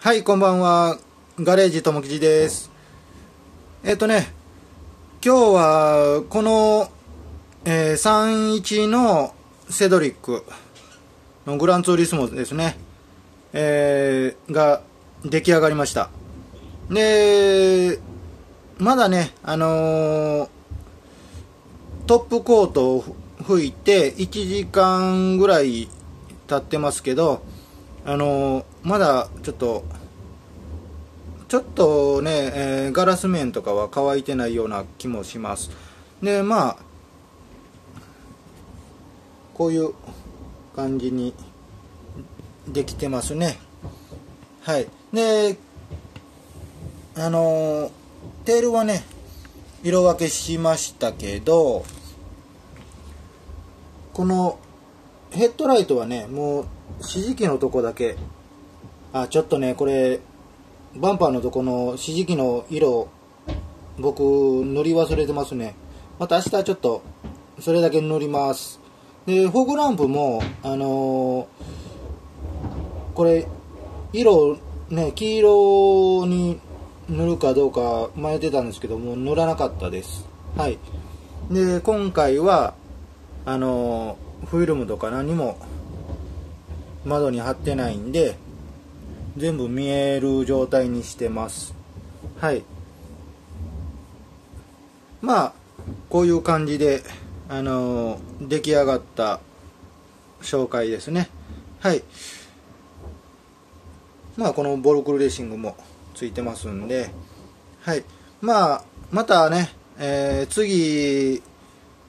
はい、こんばんは。ガレージともきじです。えっ、とね、今日は、この、えー31のセドリックのグランツーリスモですね、えーが出来上がりました。で、まだね、あのートップコートを吹いて1時間ぐらい経ってますけど、あのまだちょっと、ちょっとね、えーガラス面とかは乾いてないような気もします。で、まあ、こういう感じにできてますね。はい。で、あのテールはね、色分けしましたけど、このヘッドライトはね、もう指示器のとこだけ、あ、ちょっとね、これ、バンパーのとこの指示器の色、僕、塗り忘れてますね。また明日ちょっと、それだけ塗ります。で、フォグランプも、あのーこれ、色、ね、黄色に塗るかどうか迷ってたんですけども、塗らなかったです。はい。で、今回は、あのーフィルムとか何も窓に貼ってないんで、全部見える状態にしてます。はい。まあ、こういう感じで、あのー出来上がった紹介ですね。はい。まあ、このボルクルレーシングもついてますんで、はい。まあ、またね、えー次、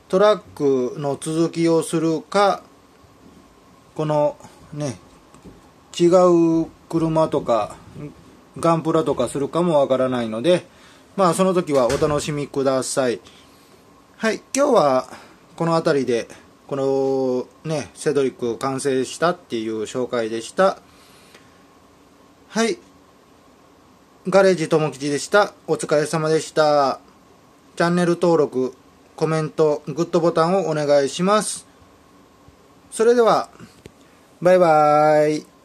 トラックの続きをするか、このね、違う車とか、ガンプラとかするかもわからないので、まあその時はお楽しみください。はい、今日はこの辺りで、このね、セドリック完成したっていう紹介でした。はい。ガレージともきちでした。お疲れ様でした。チャンネル登録、コメント、グッドボタンをお願いします。それでは、バイバーイ。